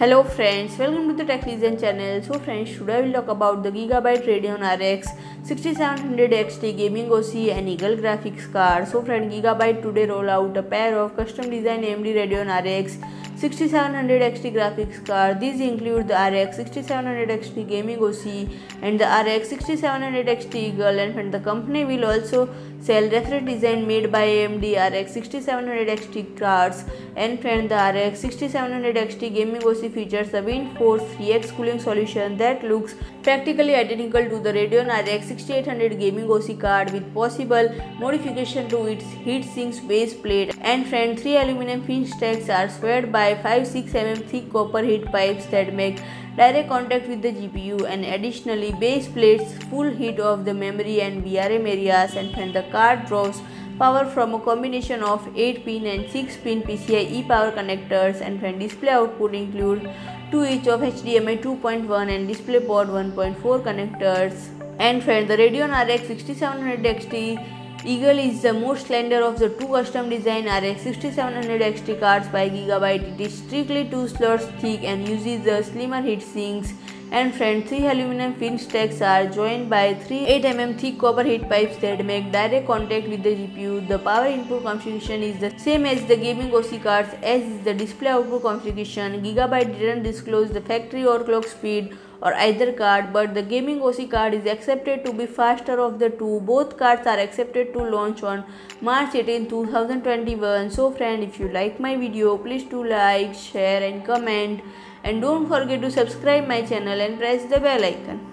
Hello friends, welcome to the Tech Legends channel. So friends, today I will talk about the Gigabyte Radeon RX 6700 XT gaming OC and Eagle graphics card. So friend, Gigabyte today roll out a pair of custom design AMD Radeon RX 6700 XT graphics card. These include the RX 6700 XT gaming OC and the RX 6700 XT Eagle and the company will also sell reference design made by AMD RX 6700 XT cards and friend the RX 6700 XT gaming OC features a WindForce 3x cooling solution that looks practically identical to the Radeon RX 6800 gaming OC card with possible modification to its heatsinks base plate and friend 3 aluminum fin stacks are swayed by 5-6 mm thick copper heat pipes that make direct contact with the GPU and additionally base plates full heat of the memory and VRM areas and when the card draws power from a combination of 8 pin and 6 pin PCIe power connectors and when display output include 2 each of HDMI 2.1 and DisplayPort 1.4 connectors and when the Radeon RX 6700 XT Eagle is the most slender of the two custom design RX 6700 XT cards by Gigabyte. It is strictly 2 slots thick and uses the slimmer heat sinks and front 3 aluminum fin stacks are joined by 3 8mm thick copper heat pipes that make direct contact with the GPU. The power input configuration is the same as the gaming OC cards as is the display output configuration. Gigabyte didn't disclose the factory overclock speed or either card but the gaming OC card is accepted to be faster of the two. Both cards are accepted to launch on March 18, 2021. So friend if you like my video please do like, share and comment and don't forget to subscribe my channel and press the bell icon.